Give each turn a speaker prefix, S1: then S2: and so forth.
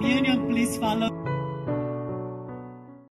S1: communion, please follow.